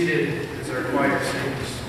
seated as our choir sings.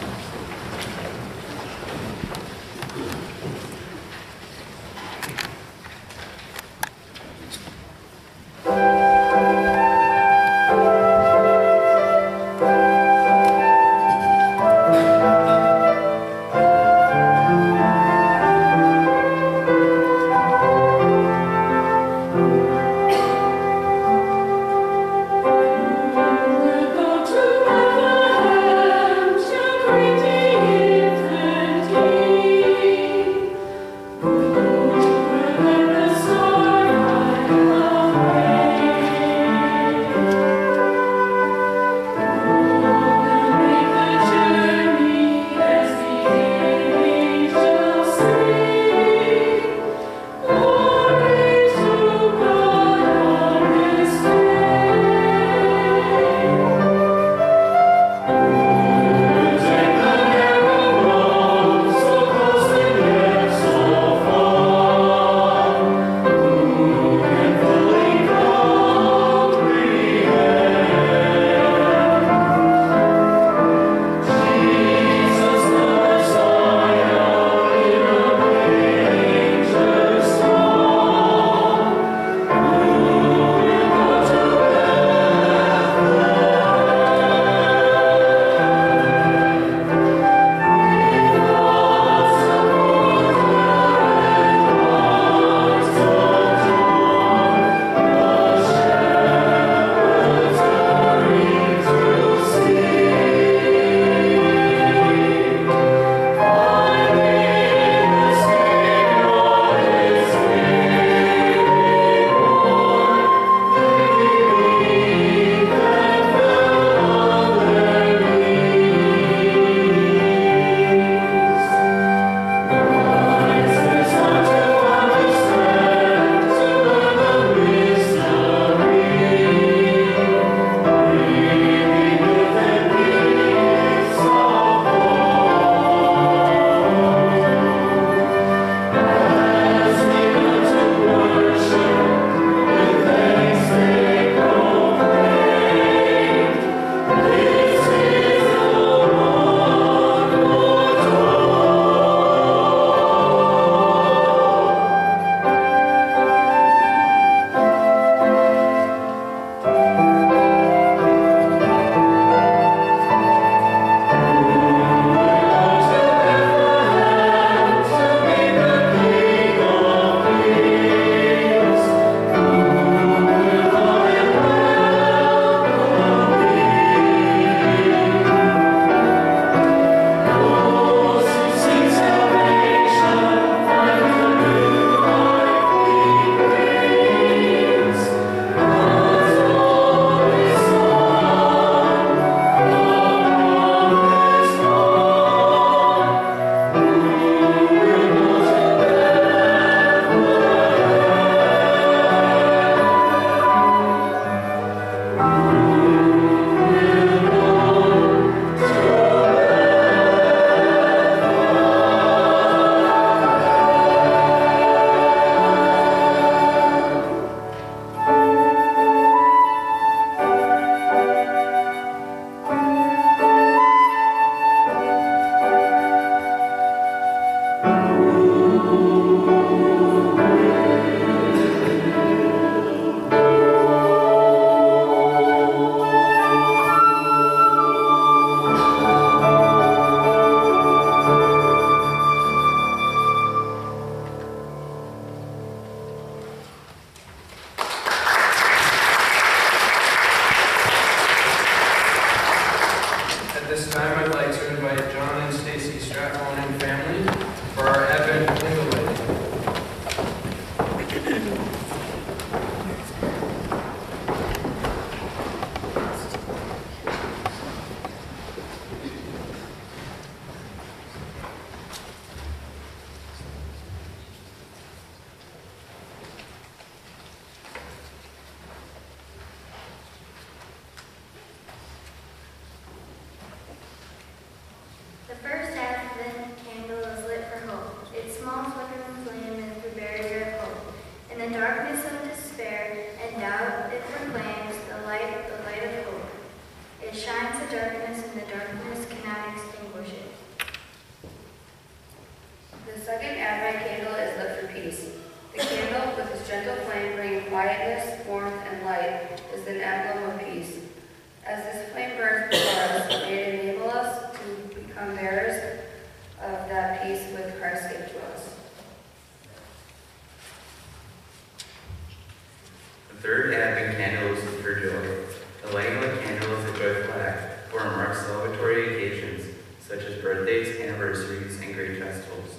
Third Advent candle is for joy. The lighting of a candle is a joyful act, it marks celebratory occasions such as birthdays, anniversaries, and great festivals.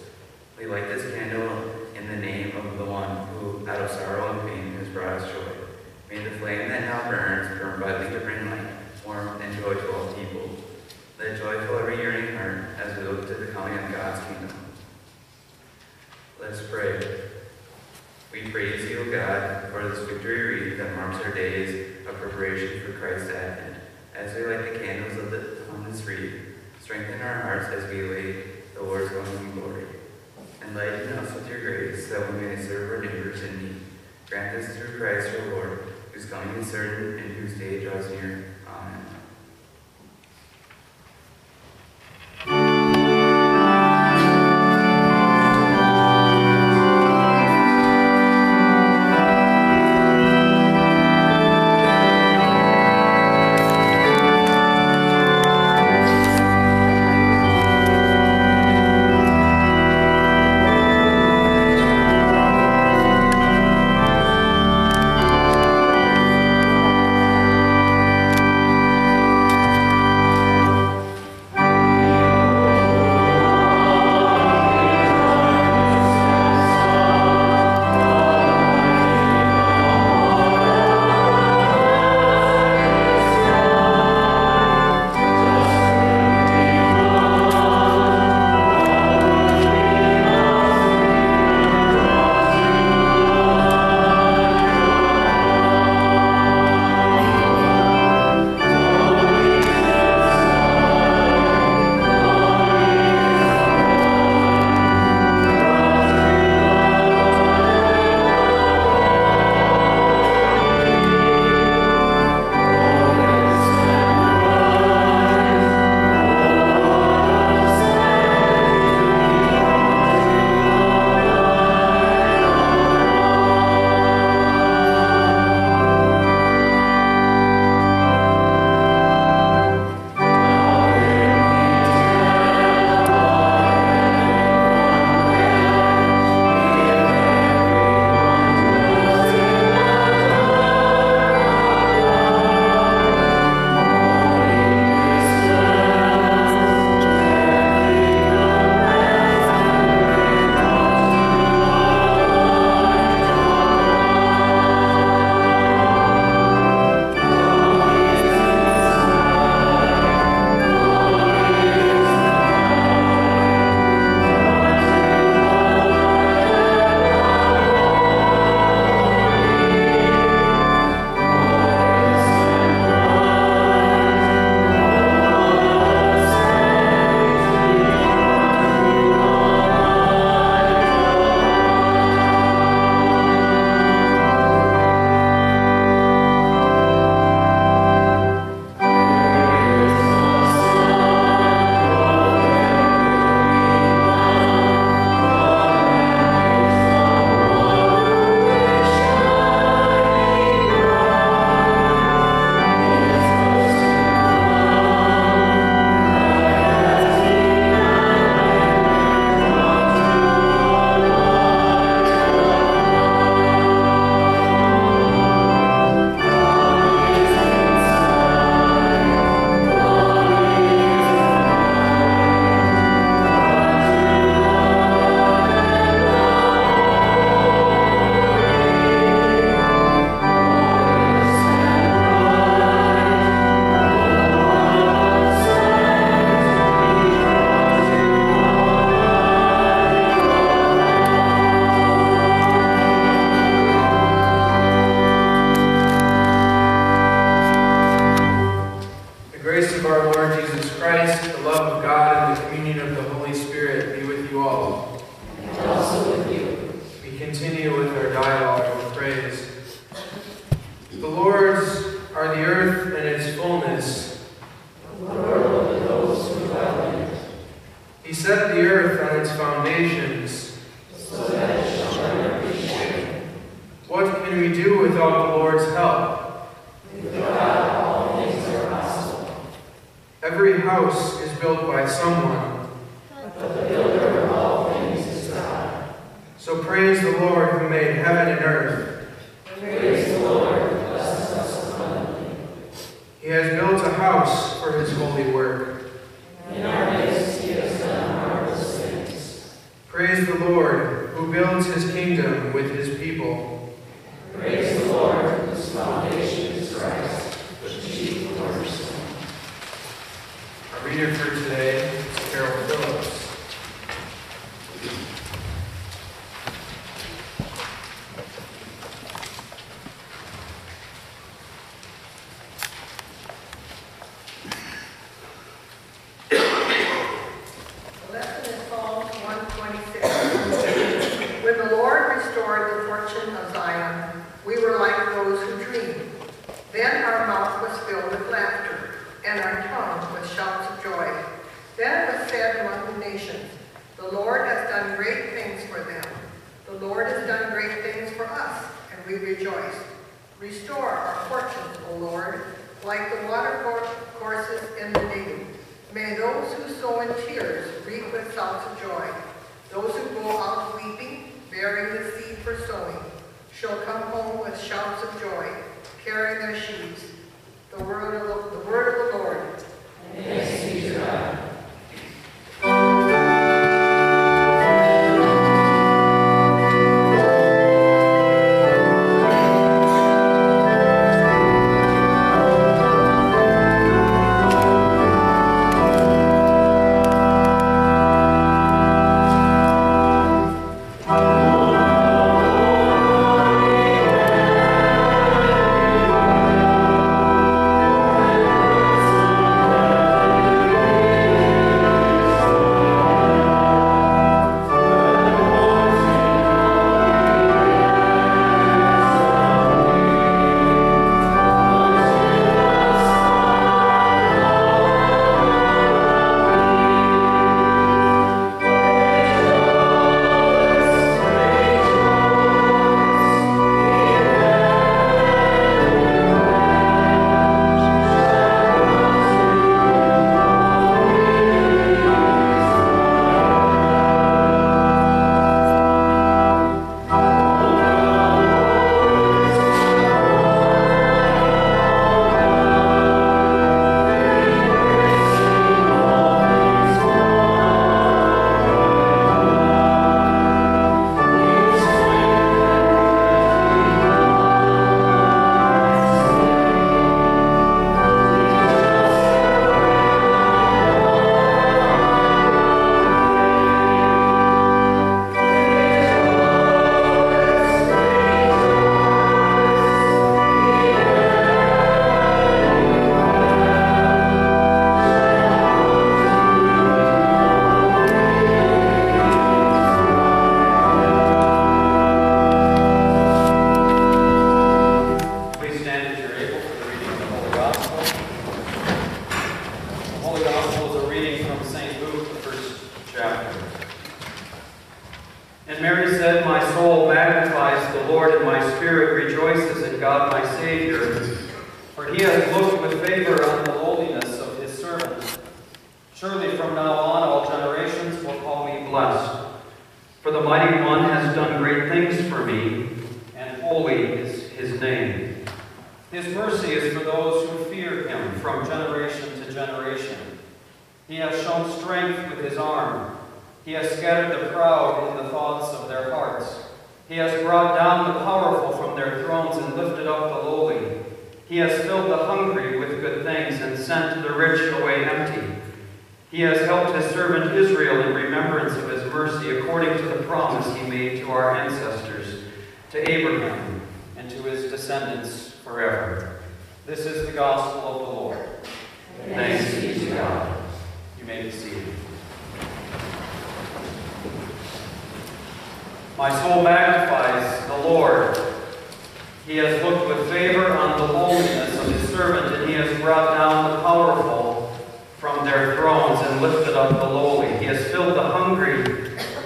We light this candle in the name of the one who, out of sorrow and pain, has brought us joy. May the flame that now burns burn brightly to bring light, and joy to. Let joy fill every yearning heart as we look to the coming of God's kingdom. Let us pray. We praise you, O God, for this marks our days of preparation for Christ's advent. As we light the candles of the, on this strengthen our hearts as we await the Lord's coming glory. Enlighten us with your grace that we may serve our neighbors in need. Grant this through Christ our Lord, whose coming is certain and whose day draws near. Reader for today is Carol Phillips. Hungry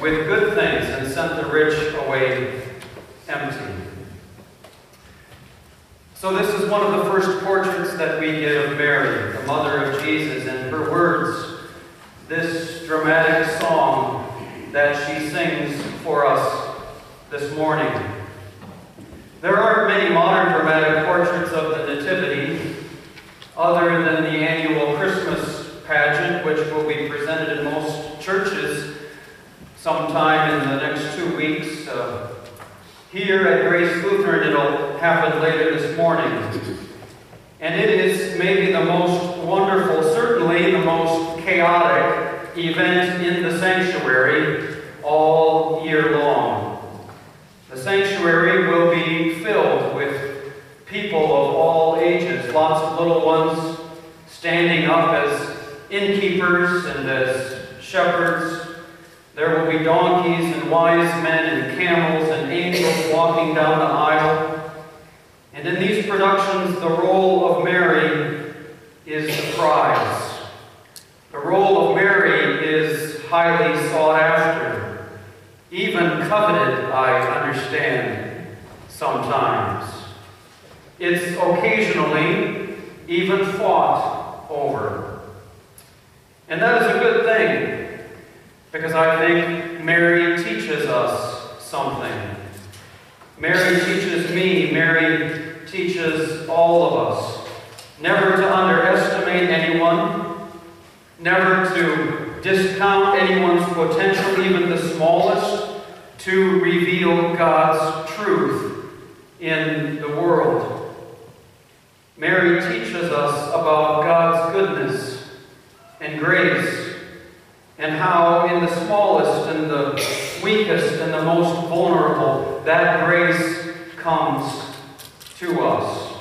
with good things and sent the rich away empty. So, this is one of the first portraits that we get of Mary, the mother of Jesus, and her words, this dramatic song that she sings for us this morning. There aren't many modern dramatic portraits of the Nativity other than the annual Christmas pageant, which will be presented in most churches sometime in the next two weeks. Uh, here at Grace Lutheran, it'll happen later this morning. And it is maybe the most wonderful, certainly the most chaotic event in the sanctuary all year long. The sanctuary will be filled with people of all ages, lots of little ones standing up as innkeepers and as shepherds. There will be donkeys and wise men and camels and angels walking down the aisle. And in these productions, the role of Mary is the prize. The role of Mary is highly sought after, even coveted, I understand, sometimes. It's occasionally even fought over. And that is a good thing, because I think Mary teaches us something. Mary teaches me, Mary teaches all of us never to underestimate anyone, never to discount anyone's potential, even the smallest, to reveal God's truth in the world. Mary teaches us about God's goodness and grace, and how in the smallest and the weakest and the most vulnerable, that grace comes to us.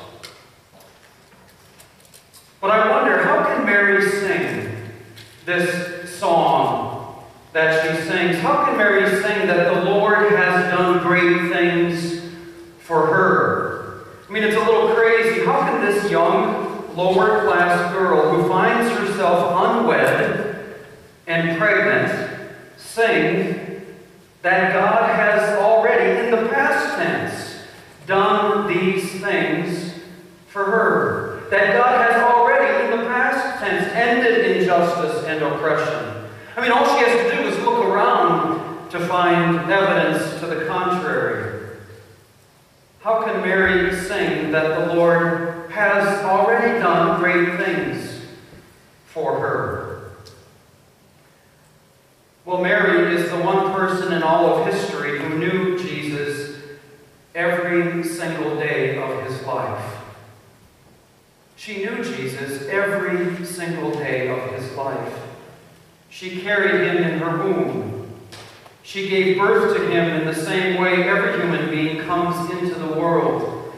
But I wonder, how can Mary sing this song that she sings? How can Mary sing that the Lord has done great things for her? I mean, it's a little crazy. How can this young, lower class girl who finds herself unwed and pregnant sing that God has already, in the past tense, done these things for her? That God has already, in the past tense, ended injustice and oppression. I mean, all she has to do is look around to find evidence to the contrary. How can Mary sing that the Lord has already done great things for her? Well, Mary is the one person in all of history who knew Jesus every single day of his life. She knew Jesus every single day of his life. She carried him in her womb. She gave birth to him in the same way every human being comes into the world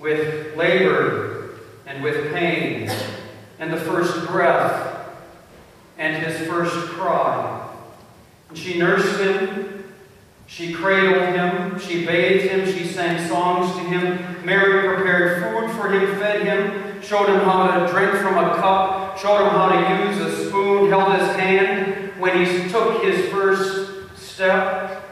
with labor and with pain and the first breath and his first cry. She nursed him, she cradled him, she bathed him, she sang songs to him. Mary prepared food for him, fed him, showed him how to drink from a cup, showed him how to use a spoon, held his hand when he took his first step.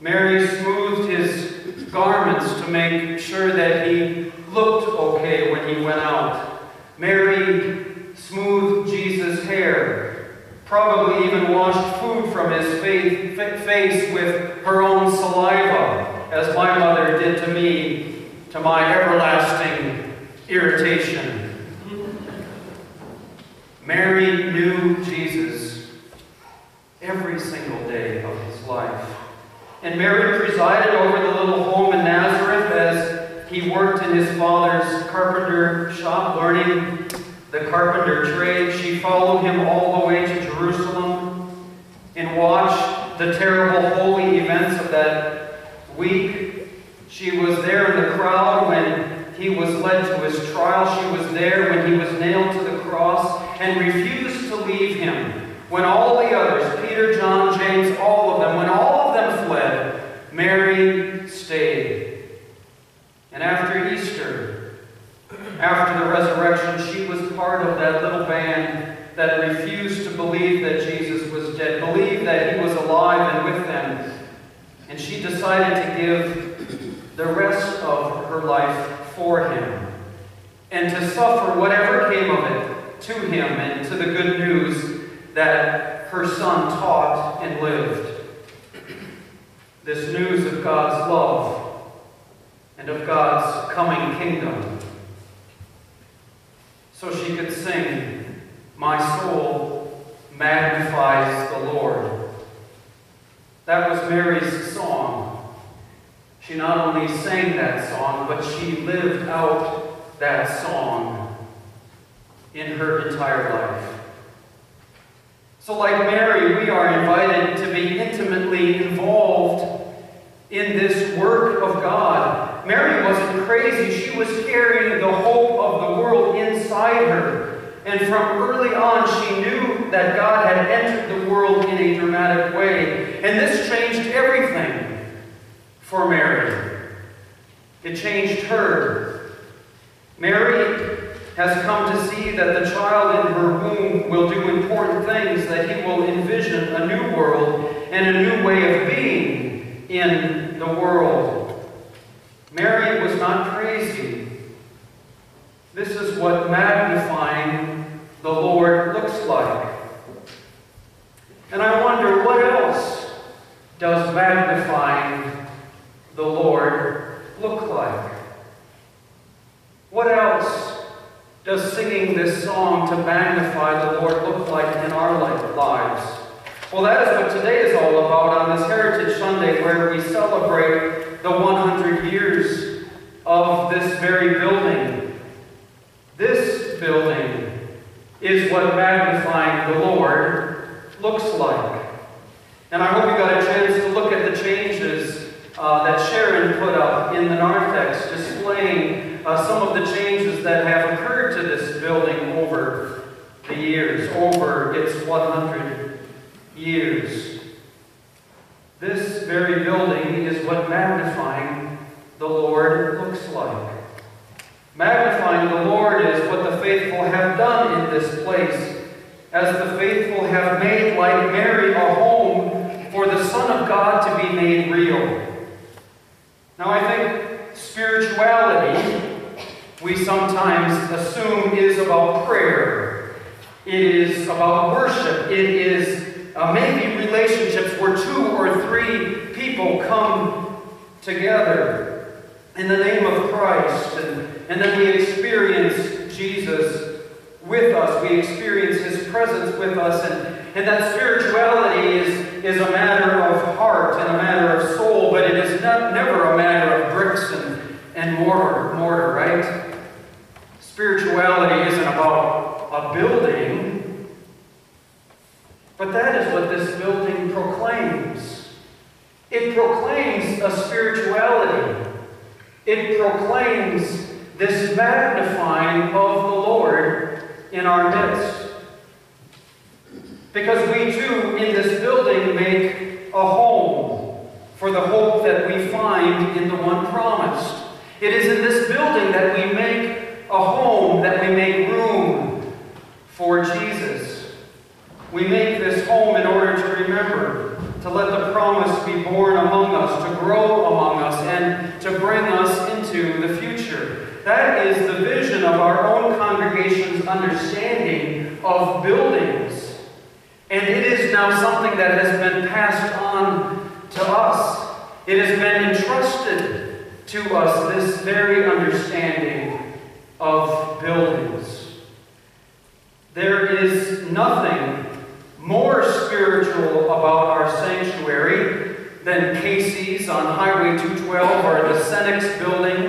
Mary smoothed his garments to make sure that he looked okay when he went out. Mary smoothed Jesus' hair, probably even washed food from his face with her own saliva, as my mother did to me, to my everlasting irritation. Mary knew Jesus every single day of his life. And Mary presided over the little home in Nazareth as he worked in his father's carpenter shop, learning the carpenter trade. She followed him all the way to Jerusalem and watched the terrible holy events of that week. She was there in the crowd when he was led to his trial. She was there when he was nailed to the cross and refused to leave him. When all the others, Peter, John, James, all of them, when all of them fled, Mary stayed. And after Easter, after the resurrection, she was part of that little band that refused to believe that Jesus was dead, believed that he was alive and with them. And she decided to give the rest of her life for him and to suffer whatever came of it to him and to the good news that her son taught and lived. This news of God's love and of God's coming kingdom. So she could sing, My soul magnifies the Lord. That was Mary's song. She not only sang that song, but she lived out that song in her entire life. So, like Mary, we are invited to be intimately involved in this work of God. Mary wasn't crazy, she was carrying the hope of the world inside her. And from early on, she knew that God had entered the world in a dramatic way. And this changed everything for Mary. It changed her. Mary has come to see that the child in her womb will do important things, that he will envision a new world and a new way of being in the world. Mary was not crazy. This is what magnifying the Lord looks like. And I wonder what else does magnifying the Lord look like? What else does singing this song to magnify the Lord look like in our lives? Well, that is what today is all about on this Heritage Sunday, where we celebrate the 100 years of this very building. This building is what magnifying the Lord looks like. And I hope you got a chance to look at the changes uh, that Sharon put up in the narthex, displaying uh, some of the changes that have occurred to this building over the years, over its 100 years. This very building what magnifying the Lord looks like. Magnifying the Lord is what the faithful have done in this place, as the faithful have made, like Mary, a home for the Son of God to be made real. Now, I think spirituality, we sometimes assume, is about prayer. It is about worship. It is uh, maybe relationships where two or three people come together in the name of Christ. And, and then we experience Jesus with us. We experience His presence with us. And, and that spirituality is, is a matter of heart and a matter of soul, but it is not, never a matter of bricks and, and mortar, mortar, right? Spirituality isn't about a building, but that is what this building proclaims. It proclaims a spirituality. It proclaims this magnifying of the Lord in our midst. Because we too, in this building, make a home for the hope that we find in the one promised. It is in this building that we make a home, that we make room for Jesus. We make this home in order to remember, to let the promise be born among us, to grow among us, and to bring us into the future. That is the vision of our own congregation's understanding of buildings. And it is now something that has been passed on to us. It has been entrusted to us, this very understanding of buildings. There is nothing more spiritual about our sanctuary than Casey's on Highway 212 or the Cenex building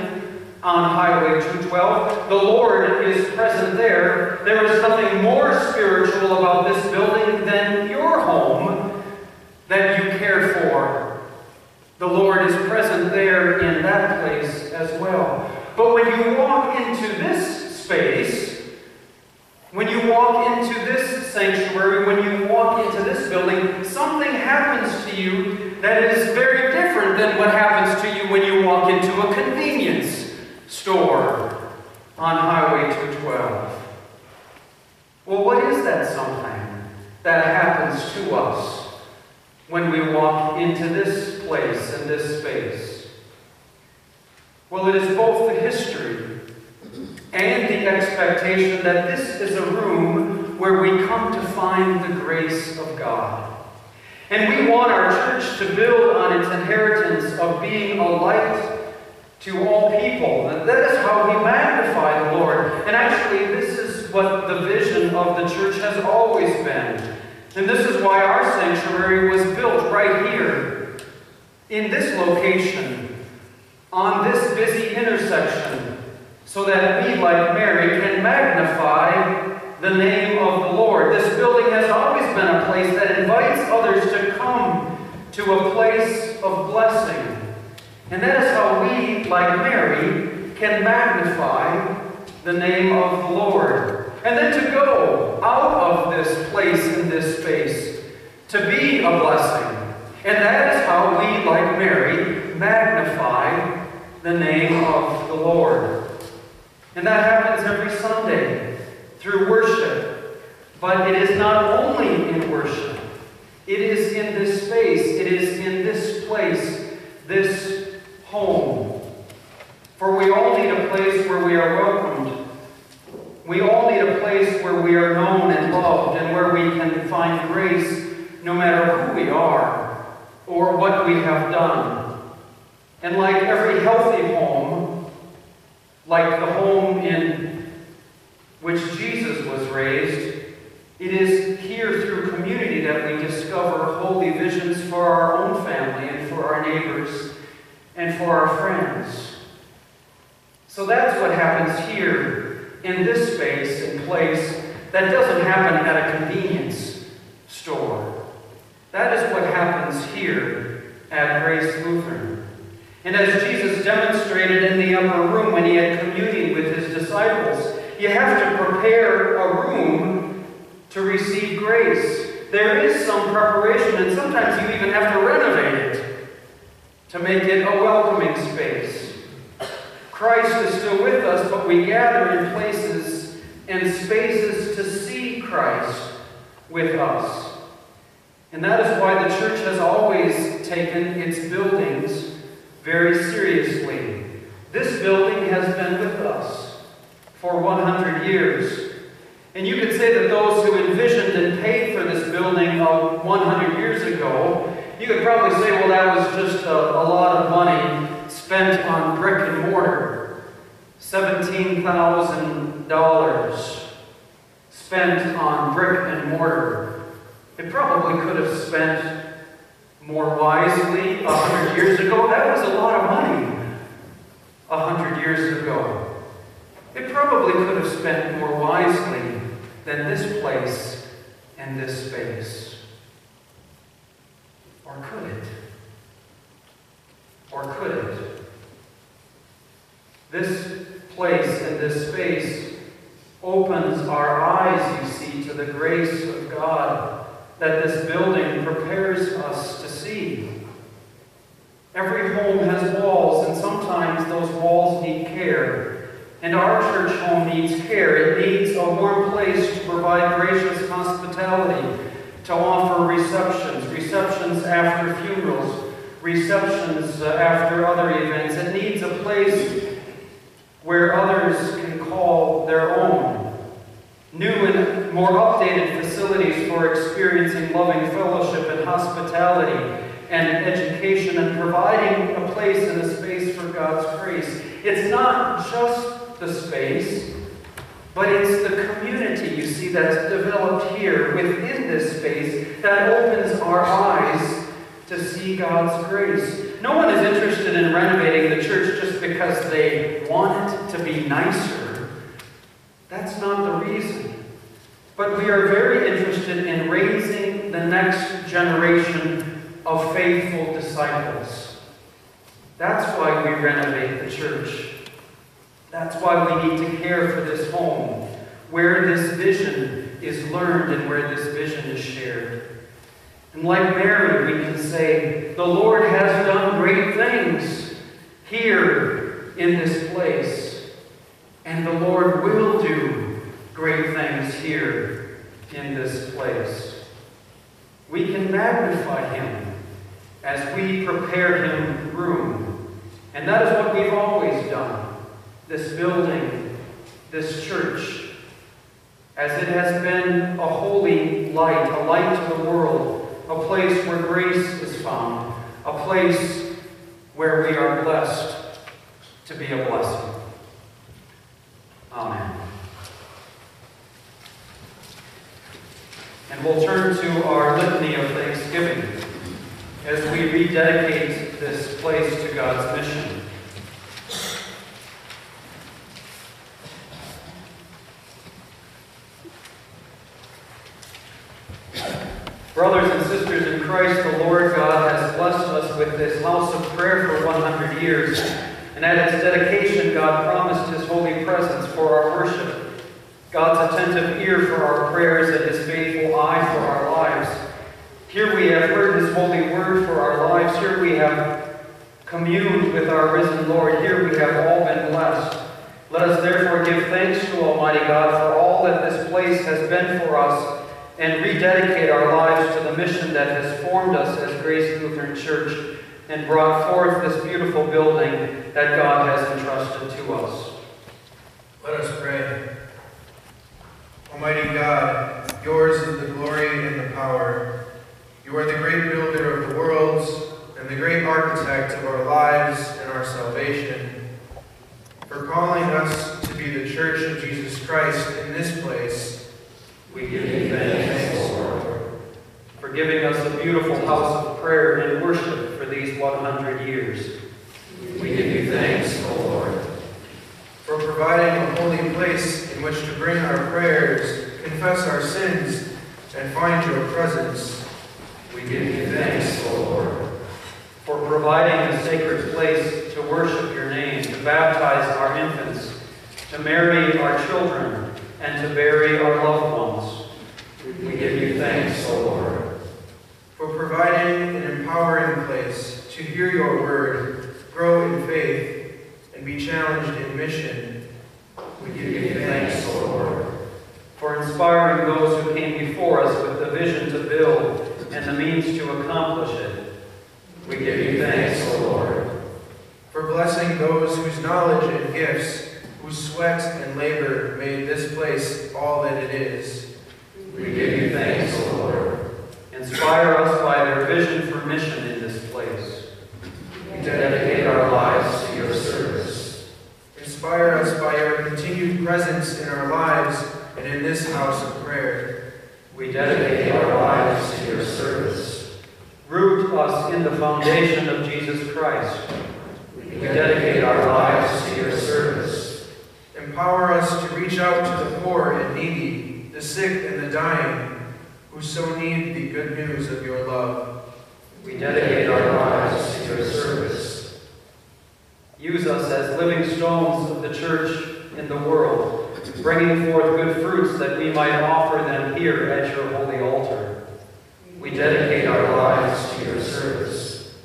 on Highway 212. The Lord is present there. There is nothing more spiritual about this building than your home that you care for. The Lord is present there in that place as well. But when you walk into this space, when you walk into sanctuary, when you walk into this building, something happens to you that is very different than what happens to you when you walk into a convenience store on Highway 212. Well, what is that something that happens to us when we walk into this place and this space? Well, it is both the history and the expectation that this is a room where we come to find the grace of God. And we want our church to build on its inheritance of being a light to all people. And that is how we magnify the Lord. And actually, this is what the vision of the church has always been. And this is why our sanctuary was built right here, in this location, on this busy intersection, so that we, like Mary, can magnify the name of the Lord. This building has always been a place that invites others to come to a place of blessing. And that is how we, like Mary, can magnify the name of the Lord. And then to go out of this place in this space to be a blessing. And that is how we, like Mary, magnify the name of the Lord. And that happens every Sunday through worship. But it is not only in worship, it is in this space, it is in this place, this home. For we all need a place where we are welcomed. We all need a place where we are known and loved and where we can find grace no matter who we are or what we have done. And like every healthy home, like the home in which Jesus was raised, it is here through community that we discover holy visions for our own family and for our neighbors and for our friends. So that's what happens here in this space and place that doesn't happen at a convenience store. That is what happens here at Grace Lutheran. And as Jesus demonstrated in the upper room when he had communion with his disciples, you have to prepare a room to receive grace. There is some preparation, and sometimes you even have to renovate it to make it a welcoming space. Christ is still with us, but we gather in places and spaces to see Christ with us. And that is why the church has always taken its buildings very seriously. This building has been with us for 100 years. And you could say that those who envisioned and paid for this building of 100 years ago, you could probably say, well, that was just a, a lot of money spent on brick and mortar. $17,000 spent on brick and mortar. It probably could have spent more wisely a hundred years ago. That was a lot of money a hundred years ago. It probably could have spent more wisely than this place and this space. Or could it? Or could it? This place and this space opens our eyes, you see, to the grace of God that this building prepares us to see. Every home has walls, and sometimes those walls need care. And our church home needs care. It needs a warm place to provide gracious hospitality, to offer receptions, receptions after funerals, receptions uh, after other events. It needs a place where others can call their own. New and more updated facilities for experiencing loving fellowship and hospitality and education and providing a place and a space for God's grace. It's not just the space, but it's the community, you see, that's developed here within this space that opens our eyes to see God's grace. No one is interested in renovating the church just because they want it to be nicer. That's not the reason. But we are very interested in raising the next generation of faithful disciples. That's why we renovate the church. That's why we need to care for this home, where this vision is learned and where this vision is shared. And like Mary, we can say, The Lord has done great things here in this place, and the Lord will do great things here in this place. we can magnify him as we prepare him room. And that is what. This building, this church, as it has been a holy light, a light to the world, a place where grace is found, a place where we are blessed to be a blessing. Amen. And we'll turn to our litany of thanksgiving as we rededicate this place to God's mission. Brothers and sisters in Christ, the Lord God has blessed us with this house of prayer for 100 years. And at its dedication, God promised His holy presence for our worship, God's attentive ear for our prayers, and His faithful eye for our lives. Here we have heard His holy word for our lives. Here we have communed with our risen Lord. Here we have all been blessed. Let us therefore give thanks to Almighty God for all that this place has been for us and rededicate our lives to the mission that has formed us as Grace Lutheran Church and brought forth this beautiful building that God has entrusted to us. Let us pray. Almighty God, yours is the glory and the power. You are the great builder of the worlds and the great architect of our lives and our salvation. For calling us to be the church of Jesus Christ in this place, We give you thanks, Lord, for giving us a beautiful house of prayer and worship for these 100 years. We give you thanks, O Lord. for providing a holy place in which to bring our prayers, confess our sins, and find your presence. We give you thanks, O Lord, for providing a sacred place to worship your name, to baptize our infants, to marry our children, and to bury our loved ones. We give you thanks, O Lord. for providing an empowering place to hear your word, grow in faith, and be challenged in mission. We give you thanks, O Lord, for inspiring those who came before us with the vision to build and the means to accomplish it. We give you thanks, O Lord. For blessing those whose knowledge and gifts, whose sweat and labor made this place all that it is. We give you thanks, O Lord. Inspire us by their vision for mission in this place. We dedicate our lives to your service. Inspire us by your continued presence in our lives and in this house of prayer. We dedicate our lives to your service. Root us in the foundation of Jesus Christ. We dedicate our lives to your service. Empower us to reach out to the poor and needy, the sick and the dying, who so need the good news of your love. We dedicate our lives to your service. Use us as stones of the church in the world, bringing forth good fruits that we might offer them here at your holy altar. We dedicate our lives to your service.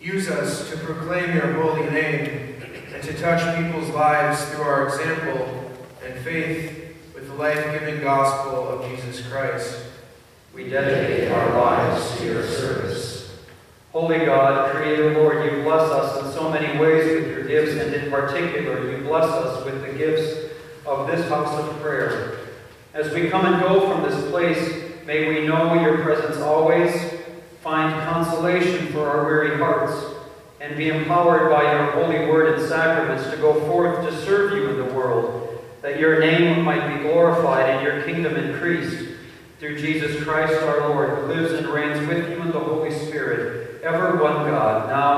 Use us to proclaim your holy name and to touch people's lives through our example and faith with the life-giving gospel of Jesus Christ. We dedicate our lives to your service. Holy God, Creator Lord, you bless us in so many ways gifts, and in particular, you bless us with the gifts of this house of prayer. As we come and go from this place, may we know your presence always, find consolation for our weary hearts, and be empowered by your holy word and sacraments to go forth to serve you in the world, that your name might be glorified and your kingdom increased. Through Jesus Christ our Lord, who lives and reigns with you in the Holy Spirit, ever one God, now